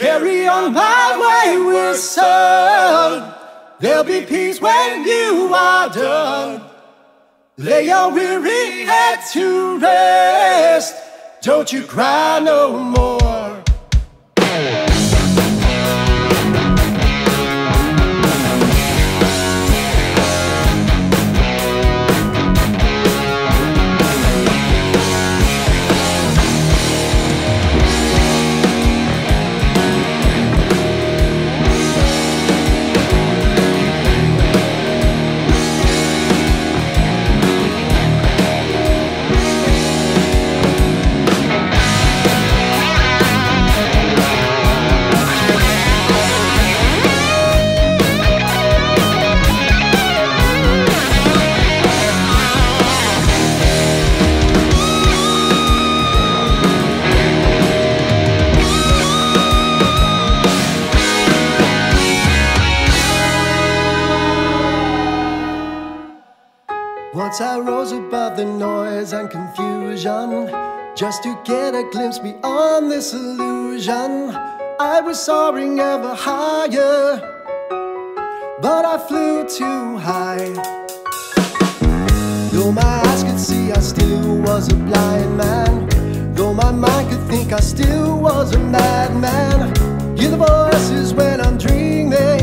Carry on my wayward son. There'll be peace when you are done. Lay your weary head to rest. Don't you cry no more. I rose above the noise and confusion. Just to get a glimpse beyond this illusion. I was soaring ever higher But I flew too high. Though my eyes could see I still was a blind man. Though my mind could think I still was a madman. Hear the voices when I'm dreaming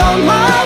on my